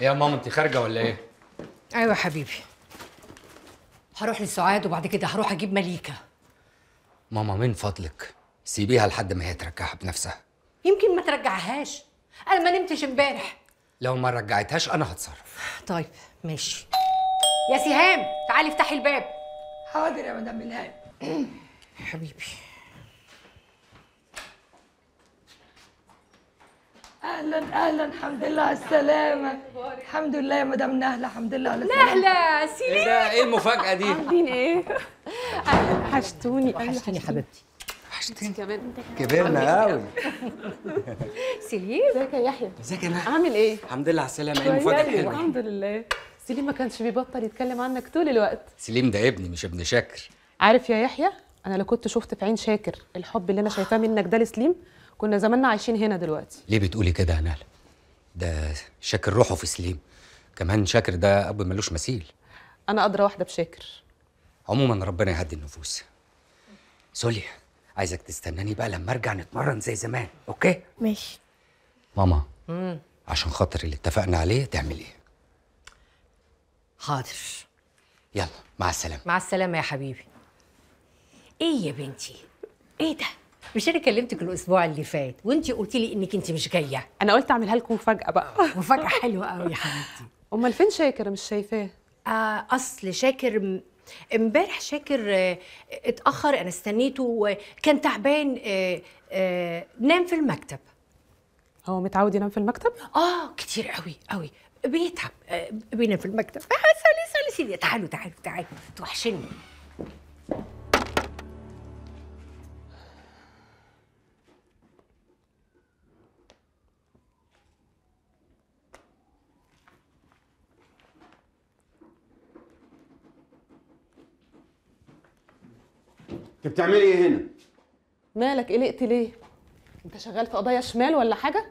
إيه يا ماما انت خارجة ولا إيه؟ أيوه يا حبيبي. هروح لسعاد وبعد كده هروح أجيب مليكة. ماما من فضلك؟ سيبيها لحد ما هي ترجعها بنفسها. يمكن ما ترجعهاش. أنا ما نمتش امبارح. لو ما رجعتهاش أنا هتصرف. طيب ماشي. يا سهام تعالي افتحي الباب. حاضر يا مدام الهام حبيبي. أهلا أهلا. الحمد لله على السلامة. الحمد لله يا مدام نهلة. الحمد لله على السلامة. أهلا إيه سيلي ده إيه المفاجأة دي؟ عاملين إيه؟ وحشتوني. وحشتيني يا حبيبتي. وحشتني كمان كبرنا قوي سيلي إزيك يا يحيى؟ إزيك يا نهى؟ عامل إيه؟ الحمد لله على السلامة. إيه المفاجأة الحلوة؟ الحمد لله. سليم ما كانش بيبطل يتكلم عنك طول الوقت. سليم ده ابني مش ابن شاكر. عارف يا يحيى أنا لو كنت شفت في عين شاكر. الحب اللي أنا شايفاه منك ده لسليم كنا زماننا عايشين هنا دلوقتي. ليه بتقولي كده يا نهله؟ ده شاكر روحه في سليم. كمان شاكر ده اب ملوش مثيل. أنا ادرى واحدة بشاكر. عموما ربنا يهدي النفوس. سولي عايزك تستناني بقى لما أرجع نتمرن زي زمان okay؟ ماشي. ماما عشان خاطر اللي اتفقنا عليه تعمل إيه؟ حاضر. يلا مع السلامة. مع السلامة يا حبيبي. إيه يا بنتي؟ إيه ده؟ مش أنا كلمتك الأسبوع اللي فات وانتي قلتي لي إنك أنت مش جاية. أنا قلت أعملها لكم مفاجاه بقى. مفاجأة حلوة قوي يا حبيبتي. أمال فين شاكر؟ مش شايفاه. آه أصل شاكر إمبارح شاكر آه اتأخر أنا استنيته آه، كان تعبان آه آه نام في المكتب. هو متعود ينام في المكتب؟ آه كتير قوي قوي بيتعب آه بينام في المكتب. سالي سالي سيدي. تعالوا تعالوا تعالوا. توحشني انت بتعملي إيه هنا؟ مالك؟ قلقت ليه؟ انت شغال في قضايا شمال ولا حاجة؟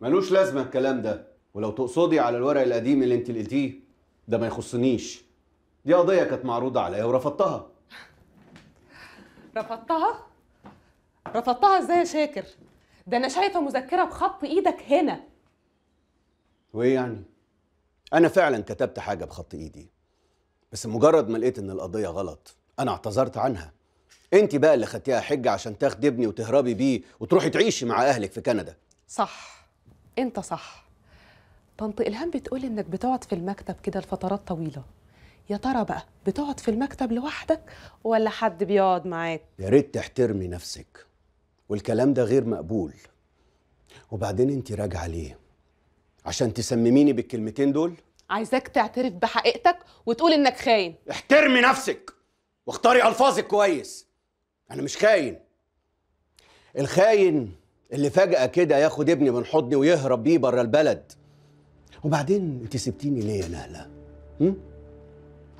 ملوش لازمة الكلام ده ولو تقصدي على الورق القديم اللي انت لقيتيه ده ما يخصنيش. دي قضية كانت معروضة عليا ورفضتها. رفضتها؟ رفضتها إزاي يا شاكر؟ ده أنا شايفة مذكرة بخط إيدك هنا. وإيه يعني؟ أنا فعلا كتبت حاجة بخط ايدي بس مجرد ما لقيت إن القضية غلط أنا اعتذرت عنها. انت بقى اللي خدتيها حجة عشان تاخدي ابني وتهربي بيه وتروحي تعيشي مع أهلك في كندا. صح. انت صح. طنط إلهام بتقول إنك بتقعد في المكتب كده لفترات طويلة. يا ترى بقى بتقعد في المكتب لوحدك ولا حد بيقعد معاك؟ يا ريت تحترمي نفسك والكلام ده غير مقبول. وبعدين انت راجعة ليه؟ عشان تسمميني بالكلمتين دول؟ عايزاك تعترف بحقيقتك وتقول إنك خاين. احترمي نفسك واختاري ألفاظك كويس. أنا مش خاين. الخاين اللي فجأة كده ياخد ابني من حضني ويهرب بيه بره البلد. وبعدين أنت سبتيني ليه يا نهلة؟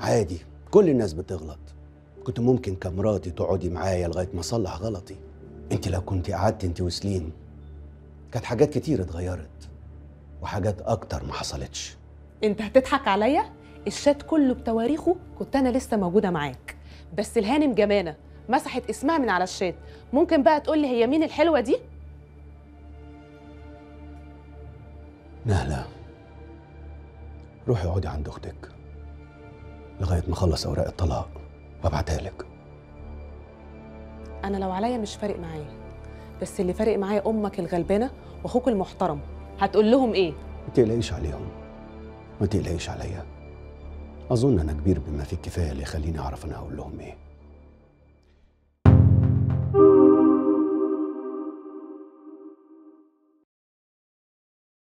عادي كل الناس بتغلط. كنت ممكن كمراتي تقعدي معايا لغاية ما أصلح غلطي. أنت لو كنت قعدت أنت وسليم كانت حاجات كتير اتغيرت. وحاجات أكتر ما حصلتش. أنت هتضحك عليا؟ الشات كله بتواريخه كنت أنا لسه موجودة معاك. بس الهانم جمانة مسحت اسمها من على الشات. ممكن بقى تقول لي هي مين الحلوة دي؟ نهلة روحي اقعدي عند أختك لغاية ما اخلص اوراق الطلاق وابعتها لك. أنا لو عليا مش فارق معايا بس اللي فارق معايا أمك الغلبانة وأخوك المحترم. هتقول لهم إيه؟ ما تقلقيش عليهم. ما تقلقيش عليا. أظن أنا كبير بما فيه الكفاية اللي يخليني أعرف أنا هقول لهم إيه.